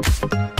Thank